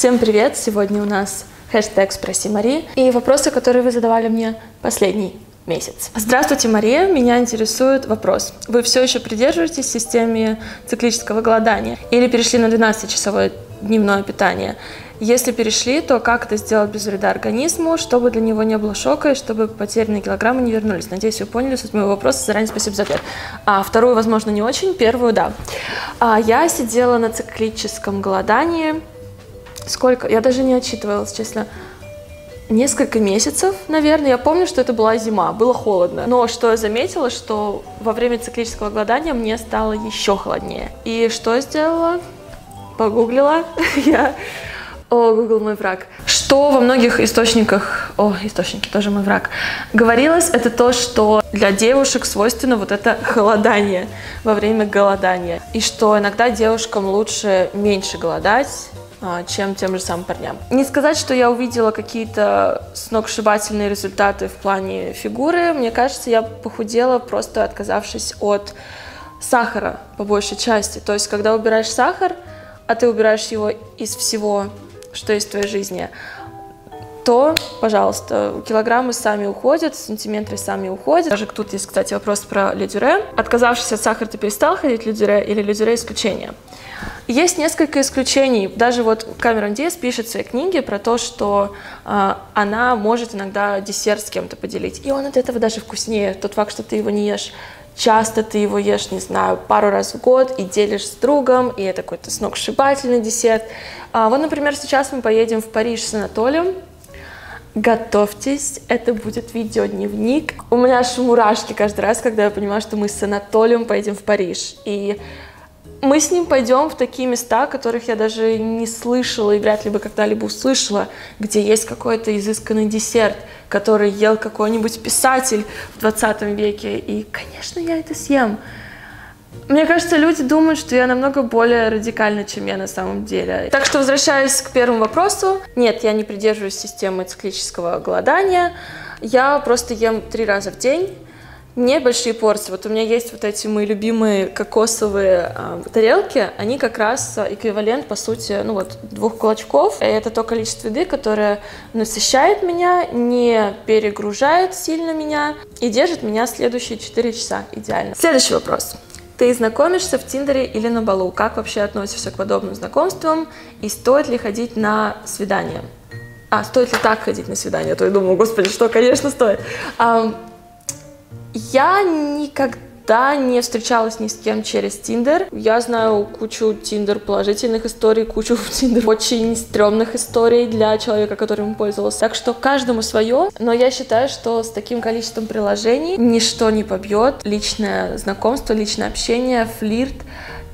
Всем привет! Сегодня у нас хэштег «Спроси Мари» и вопросы, которые вы задавали мне последний месяц. Здравствуйте, Мария. Меня интересует вопрос. Вы все еще придерживаетесь системе циклического голодания или перешли на 12-часовое дневное питание? Если перешли, то как это сделать без вреда организму, чтобы для него не было шока и чтобы потерянные килограммы не вернулись? Надеюсь, вы поняли суть моего вопроса. Заранее спасибо за ответ. А вторую, возможно, не очень. Первую, да. А, я сидела на циклическом голодании. Сколько? Я даже не отчитывалась, честно несколько месяцев, наверное. Я помню, что это была зима, было холодно. Но что я заметила, что во время циклического голодания мне стало еще холоднее. И что я сделала? Погуглила. я о, Google мой враг. Что во многих источниках, о, источники тоже мой враг, говорилось, это то, что для девушек свойственно вот это холодание во время голодания. И что иногда девушкам лучше меньше голодать, чем тем же самым парням. Не сказать, что я увидела какие-то сногсшибательные результаты в плане фигуры. Мне кажется, я похудела, просто отказавшись от сахара по большей части. То есть, когда убираешь сахар, а ты убираешь его из всего что есть в твоей жизни, то, пожалуйста, килограммы сами уходят, сантиметры сами уходят. Даже тут есть, кстати, вопрос про лидюре. Отказавшись от сахара, ты перестал ходить лидюре или лидюре исключение? Есть несколько исключений. Даже вот Камерон Диас пишет в своей книге про то, что э, она может иногда десерт с кем-то поделить. И он от этого даже вкуснее. Тот факт, что ты его не ешь часто ты его ешь, не знаю, пару раз в год и делишь с другом, и это какой-то сногсшибательный десерт. А, вот, например, сейчас мы поедем в Париж с Анатолием. Готовьтесь, это будет видеодневник. У меня аж мурашки каждый раз, когда я понимаю, что мы с Анатолием поедем в Париж. И мы с ним пойдем в такие места, которых я даже не слышала и вряд ли бы когда-либо услышала, где есть какой-то изысканный десерт, который ел какой-нибудь писатель в 20 веке. И, конечно, я это съем. Мне кажется, люди думают, что я намного более радикальна, чем я на самом деле. Так что, возвращаясь к первому вопросу, нет, я не придерживаюсь системы циклического голодания. Я просто ем три раза в день небольшие порции. Вот у меня есть вот эти мои любимые кокосовые э, тарелки. Они как раз эквивалент, по сути, ну вот двух кулачков. И это то количество еды, которое насыщает меня, не перегружает сильно меня и держит меня следующие 4 часа идеально. Следующий вопрос. Ты знакомишься в Тиндере или на балу? Как вообще относишься к подобным знакомствам? И стоит ли ходить на свидание? А, стоит ли так ходить на свидание? А то я думаю, господи, что, конечно, стоит. Я никогда не встречалась ни с кем через Tinder. Я знаю кучу Tinder положительных историй, кучу Tinder очень стрёмных историй для человека, которым пользовался. Так что каждому свое. Но я считаю, что с таким количеством приложений ничто не побьет личное знакомство, личное общение, флирт.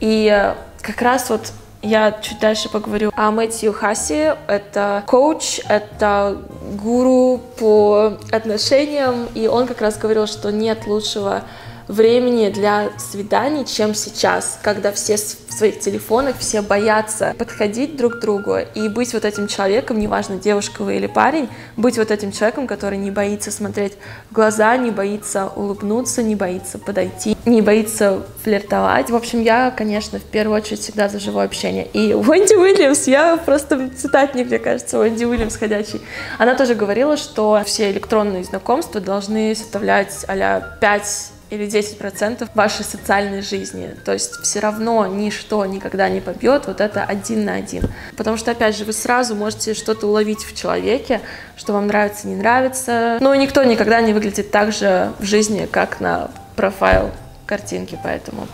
И как раз вот я чуть дальше поговорю о Мэтью Хаси. Это коуч, это гуру по отношениям, и он как раз говорил, что нет лучшего времени для свиданий, чем сейчас, когда все в своих телефонах, все боятся подходить друг к другу и быть вот этим человеком, неважно, девушка вы или парень, быть вот этим человеком, который не боится смотреть в глаза, не боится улыбнуться, не боится подойти, не боится флиртовать. В общем, я, конечно, в первую очередь всегда за живое общение. И Уэнди Уильямс, я просто цитатник, мне кажется, Уэнди Уильямс ходячий, она тоже говорила, что все электронные знакомства должны составлять а 5 или 10% вашей социальной жизни. То есть все равно ничто никогда не побьет вот это один на один. Потому что, опять же, вы сразу можете что-то уловить в человеке, что вам нравится, не нравится. Но никто никогда не выглядит так же в жизни, как на профайл картинки, поэтому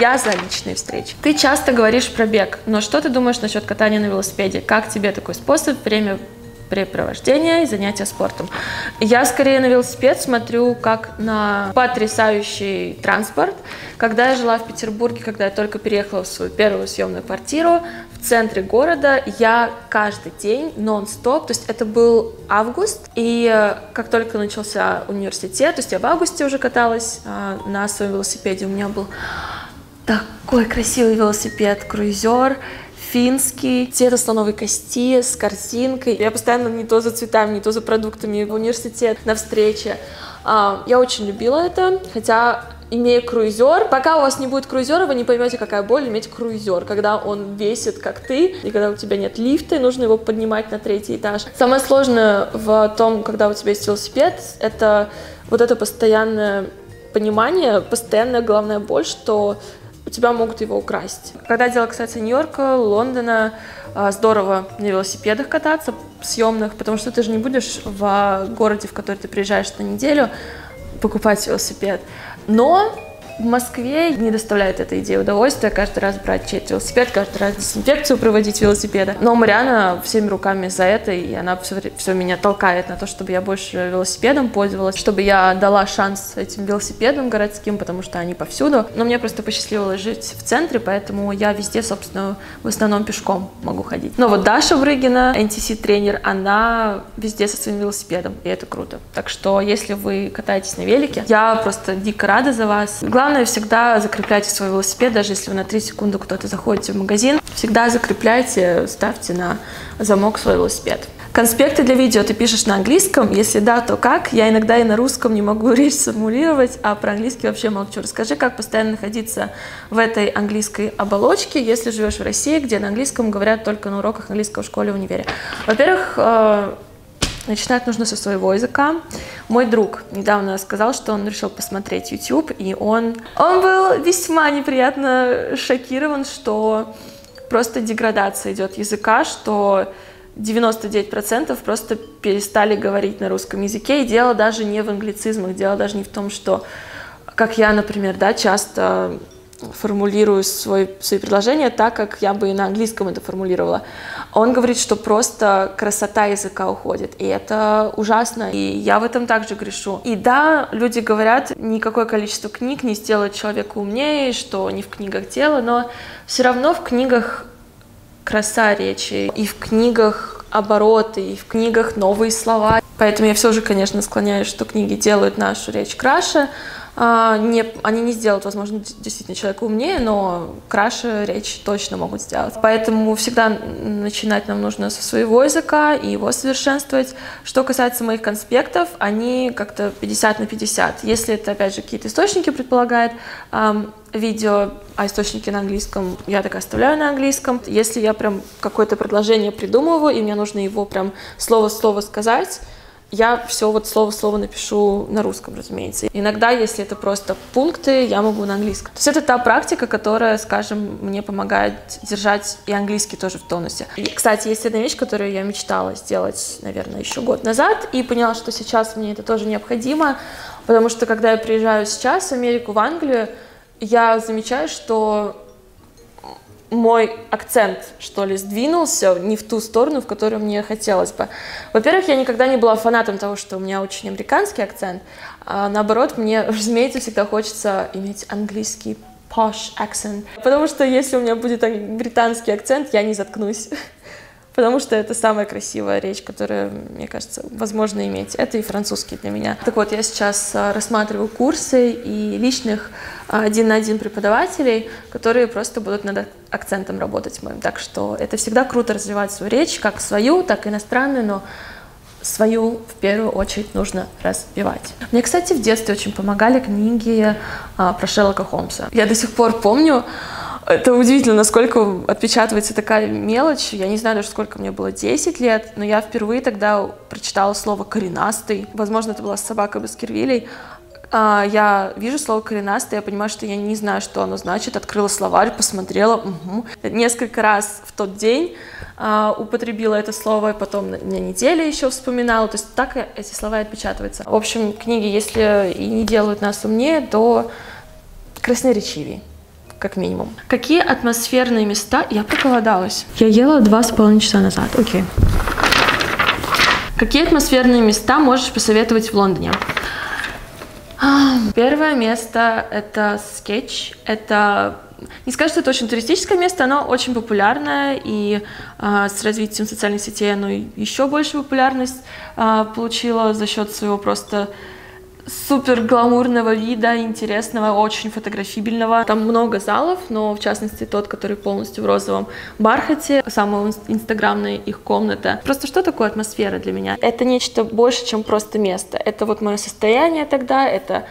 я за личные встречи. Ты часто говоришь про бег, но что ты думаешь насчет катания на велосипеде? Как тебе такой способ? Время препровождения и занятия спортом. Я скорее на велосипед смотрю как на потрясающий транспорт. Когда я жила в Петербурге, когда я только переехала в свою первую съемную квартиру в центре города, я каждый день нон-стоп, то есть это был август, и э, как только начался университет, то есть я в августе уже каталась а, на своем велосипеде, у меня был такой красивый велосипед, круизер, финский, цвета слоновой кости с картинкой. Я постоянно не то за цветами, не то за продуктами в университет, на встрече. А, я очень любила это, хотя имея круизер, пока у вас не будет круизера, вы не поймете, какая боль иметь круизер, когда он весит, как ты, и когда у тебя нет лифта, и нужно его поднимать на третий этаж. Самое сложное в том, когда у тебя есть велосипед, это вот это постоянное понимание, постоянная головная боль, что у тебя могут его украсть. Когда дело касается Нью-Йорка, Лондона, а, здорово на велосипедах кататься, съемных, потому что ты же не будешь в городе, в который ты приезжаешь на неделю, покупать велосипед. Но в Москве не доставляет эта идея удовольствия каждый раз брать чей-то велосипед, каждый раз дезинфекцию проводить велосипеда. Но Мариана всеми руками за это, и она все, все меня толкает на то, чтобы я больше велосипедом пользовалась, чтобы я дала шанс этим велосипедам городским, потому что они повсюду. Но мне просто посчастливилось жить в центре, поэтому я везде, собственно, в основном пешком могу ходить. Но вот Даша Брыгина, NTC-тренер, она везде со своим велосипедом, и это круто. Так что, если вы катаетесь на велике, я просто дико рада за вас. Главное главное всегда закрепляйте свой велосипед, даже если вы на 3 секунды кто-то заходите в магазин, всегда закрепляйте, ставьте на замок свой велосипед. Конспекты для видео ты пишешь на английском? Если да, то как? Я иногда и на русском не могу речь сформулировать, а про английский вообще молчу. Расскажи, как постоянно находиться в этой английской оболочке, если живешь в России, где на английском говорят только на уроках английского в школе, в универе. Во-первых, э, Начинать нужно со своего языка. Мой друг недавно сказал, что он решил посмотреть YouTube, и он, он был весьма неприятно шокирован, что просто деградация идет языка, что 99% просто перестали говорить на русском языке, и дело даже не в англицизмах, дело даже не в том, что, как я, например, да, часто формулирую свой, свои предложения так, как я бы и на английском это формулировала. Он говорит, что просто красота языка уходит, и это ужасно, и я в этом также грешу. И да, люди говорят, никакое количество книг не сделает человека умнее, что не в книгах дело, но все равно в книгах краса речи, и в книгах обороты, и в книгах новые слова. Поэтому я все же, конечно, склоняюсь, что книги делают нашу речь краше, а, не, они не сделают, возможно, действительно человека умнее, но краше речь точно могут сделать. Поэтому всегда начинать нам нужно со своего языка и его совершенствовать. Что касается моих конспектов, они как-то 50 на 50. Если это, опять же, какие-то источники предполагает, эм, видео, а источники на английском я так оставляю на английском. Если я прям какое-то предложение придумываю, и мне нужно его прям слово-слово сказать, я все вот слово в слово напишу на русском, разумеется. Иногда, если это просто пункты, я могу на английском. То есть это та практика, которая, скажем, мне помогает держать и английский тоже в тонусе. И, кстати, есть одна вещь, которую я мечтала сделать, наверное, еще год назад, и поняла, что сейчас мне это тоже необходимо, потому что когда я приезжаю сейчас в Америку, в Англию, я замечаю, что мой акцент, что ли, сдвинулся не в ту сторону, в которую мне хотелось бы. Во-первых, я никогда не была фанатом того, что у меня очень американский акцент, а наоборот, мне, разумеется, всегда хочется иметь английский posh accent, потому что если у меня будет британский акцент, я не заткнусь потому что это самая красивая речь, которая, мне кажется, возможно иметь. Это и французский для меня. Так вот, я сейчас а, рассматриваю курсы и личных а, один на один преподавателей, которые просто будут над акцентом работать моим. Так что это всегда круто развивать свою речь, как свою, так и иностранную, но свою в первую очередь нужно разбивать. Мне, кстати, в детстве очень помогали книги а, про Шерлока Холмса. Я до сих пор помню, это удивительно, насколько отпечатывается такая мелочь. Я не знаю даже, сколько мне было, 10 лет, но я впервые тогда прочитала слово «коренастый». Возможно, это была собака Баскервилей. А, я вижу слово «коренастый», я понимаю, что я не знаю, что оно значит. Открыла словарь, посмотрела. Угу. Несколько раз в тот день а, употребила это слово, и потом на, неделе еще вспоминала. То есть так эти слова и отпечатываются. В общем, книги, если и не делают нас умнее, то красноречивее как минимум. Какие атмосферные места... Я проголодалась. Я ела два с половиной часа назад. Окей. Какие атмосферные места можешь посоветовать в Лондоне? Первое место — это скетч. Это не скажу, что это очень туристическое место, оно очень популярное, и э, с развитием социальных сетей оно еще больше популярность э, получило за счет своего просто супер гламурного вида, интересного, очень фотографибельного. Там много залов, но в частности тот, который полностью в розовом бархате, самая инстаграмная их комната. Просто что такое атмосфера для меня? Это нечто больше, чем просто место. Это вот мое состояние тогда, это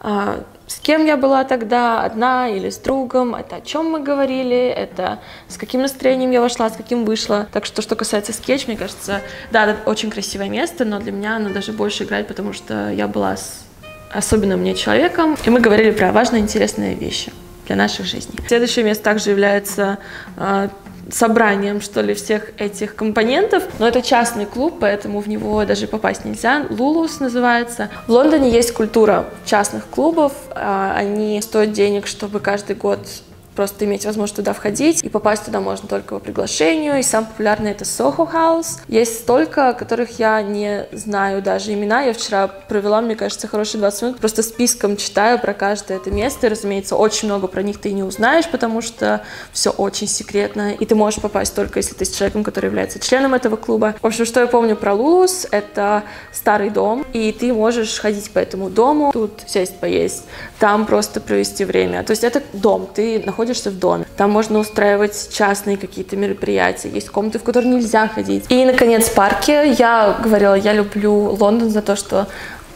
а, с кем я была тогда, одна или с другом, это о чем мы говорили, это с каким настроением я вошла, с каким вышла. Так что, что касается скетч, мне кажется, да, это очень красивое место, но для меня оно даже больше играет, потому что я была с особенным мне человеком, и мы говорили про важные, интересные вещи для наших жизней. Следующее место также является э, собранием, что ли, всех этих компонентов. Но это частный клуб, поэтому в него даже попасть нельзя. Лулус называется. В Лондоне есть культура частных клубов. А, они стоят денег, чтобы каждый год просто иметь возможность туда входить, и попасть туда можно только по приглашению, и самый популярный это Soho House. Есть столько, которых я не знаю даже имена, я вчера провела, мне кажется, хорошие 20 минут, просто списком читаю про каждое это место, и, разумеется, очень много про них ты не узнаешь, потому что все очень секретно, и ты можешь попасть только если ты с человеком, который является членом этого клуба. В общем, что я помню про Лулус, это старый дом, и ты можешь ходить по этому дому, тут сесть поесть, там просто провести время. То есть это дом, ты находишься находишься в доме. Там можно устраивать частные какие-то мероприятия, есть комнаты, в которые нельзя ходить. И, наконец, парки. Я говорила, я люблю Лондон за то, что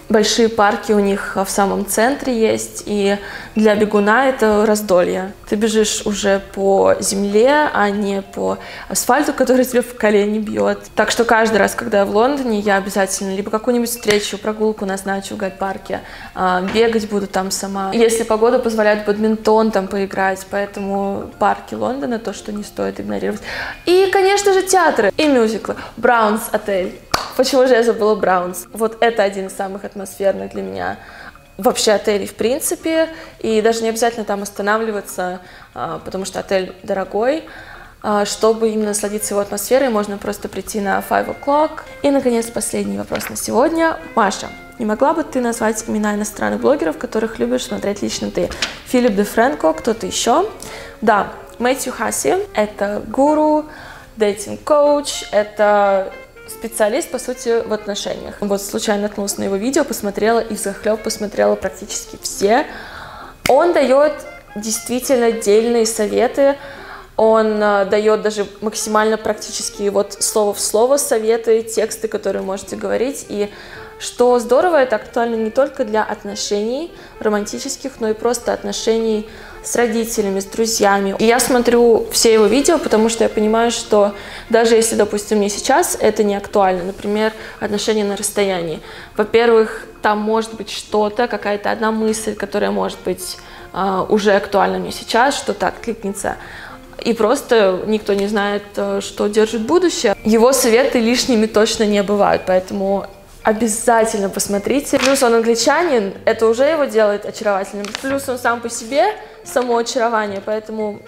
большие парки у них в самом центре есть, и для бегуна это раздолье. Ты бежишь уже по земле, а не по асфальту, который тебе в колени бьет. Так что каждый раз, когда я в Лондоне, я обязательно либо какую-нибудь встречу, прогулку назначу в гайд-парке, а, бегать буду там сама. Если погода позволяет бадминтон там поиграть, поэтому парки Лондона то, что не стоит игнорировать. И, конечно же, театры и мюзиклы. Браунс отель. Почему же я забыла Браунс? Вот это один из самых атмосферных для меня вообще отелей в принципе, и даже не обязательно там останавливаться, а, потому что отель дорогой. А, чтобы именно насладиться его атмосферой, можно просто прийти на 5 o'clock. И, наконец, последний вопрос на сегодня. Маша, не могла бы ты назвать имена иностранных блогеров, которых любишь смотреть лично ты? Филипп де Френко, кто-то еще? Да, Мэтью Хаси, это гуру, дейтинг-коуч, это специалист, по сути, в отношениях. Вот случайно наткнулась на его видео, посмотрела и захлеб посмотрела практически все. Он дает действительно дельные советы, он э, дает даже максимально практические вот слово в слово советы, тексты, которые можете говорить, и что здорово, это актуально не только для отношений романтических, но и просто отношений с родителями, с друзьями. И я смотрю все его видео, потому что я понимаю, что даже если, допустим, мне сейчас это не актуально, например, отношения на расстоянии, во-первых, там может быть что-то, какая-то одна мысль, которая может быть э, уже актуальна мне сейчас, что-то откликнется и просто никто не знает, э, что держит будущее. Его советы лишними точно не бывают, поэтому обязательно посмотрите. Плюс он англичанин, это уже его делает очаровательным. Плюс он сам по себе само очарование, поэтому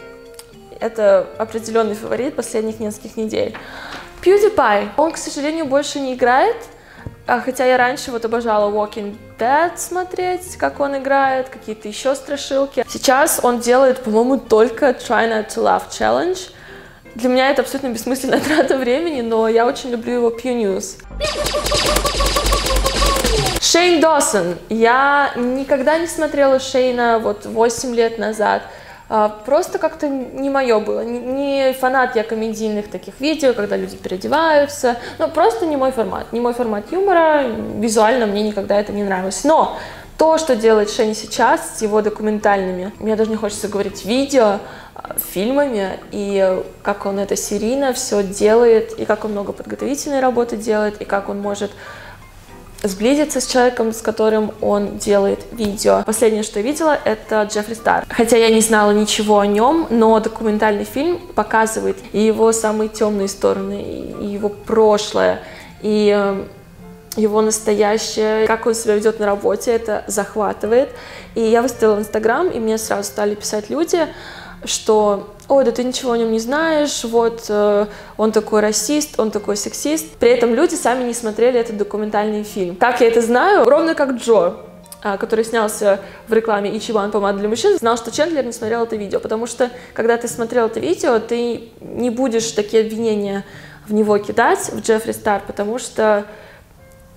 это определенный фаворит последних нескольких недель. PewDiePie, он, к сожалению, больше не играет, а хотя я раньше вот обожала Walking Dead смотреть, как он играет, какие-то еще страшилки. Сейчас он делает, по-моему, только Try Not To Laugh Challenge. Для меня это абсолютно бессмысленная трата времени, но я очень люблю его Pew News. Шейн Досон. Я никогда не смотрела Шейна вот 8 лет назад. А, просто как-то не мое было. Не фанат я комедийных таких видео, когда люди переодеваются. Ну, просто не мой формат. Не мой формат юмора. Визуально мне никогда это не нравилось. Но то, что делает Шейн сейчас с его документальными, мне даже не хочется говорить видео, а, фильмами, и как он это серийно все делает, и как он много подготовительной работы делает, и как он может сблизиться с человеком, с которым он делает видео. Последнее, что я видела, это Джеффри Стар. Хотя я не знала ничего о нем, но документальный фильм показывает и его самые темные стороны, и его прошлое, и э, его настоящее, как он себя ведет на работе, это захватывает. И я выставила в Инстаграм, и мне сразу стали писать люди, что ой, да ты ничего о нем не знаешь, вот э, он такой расист, он такой сексист. При этом люди сами не смотрели этот документальный фильм. Так я это знаю, ровно как Джо, э, который снялся в рекламе Ичибан помады для мужчин, знал, что Чендлер не смотрел это видео, потому что, когда ты смотрел это видео, ты не будешь такие обвинения в него кидать, в Джеффри Стар, потому что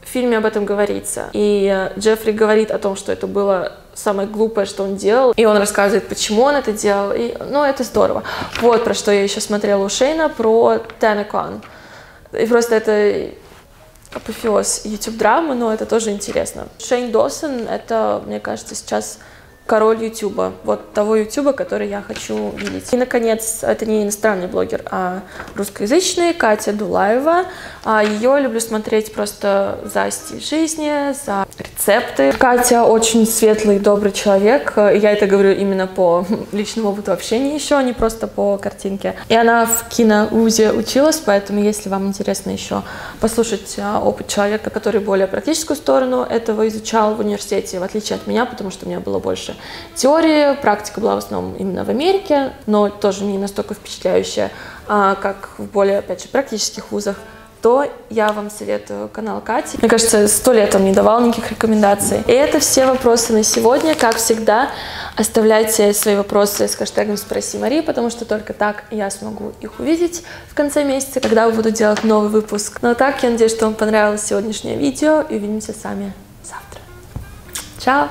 в фильме об этом говорится. И э, Джеффри говорит о том, что это было самое глупое, что он делал. И он рассказывает, почему он это делал. И, ну, это здорово. Вот про что я еще смотрела у Шейна, про Тенекон. И просто это апофеоз YouTube-драмы, но это тоже интересно. Шейн Досон — это, мне кажется, сейчас король Ютуба, вот того Ютуба, который я хочу видеть. И, наконец, это не иностранный блогер, а русскоязычный, Катя Дулаева. А Ее люблю смотреть просто за стиль жизни, за рецепты. Катя очень светлый, добрый человек. Я это говорю именно по личному опыту общения еще, а не просто по картинке. И она в киноузе училась, поэтому если вам интересно еще послушать а, опыт человека, который более практическую сторону этого изучал в университете, в отличие от меня, потому что у меня было больше теории, практика была в основном именно в Америке, но тоже не настолько впечатляющая, а, как в более, опять же, практических вузах, то я вам советую канал Кати. Мне кажется, сто лет он не давал никаких рекомендаций. И это все вопросы на сегодня. Как всегда, оставляйте свои вопросы с хэштегом «Спроси Мари», потому что только так я смогу их увидеть в конце месяца, когда буду делать новый выпуск. Ну а так, я надеюсь, что вам понравилось сегодняшнее видео, и увидимся с вами завтра. Чао!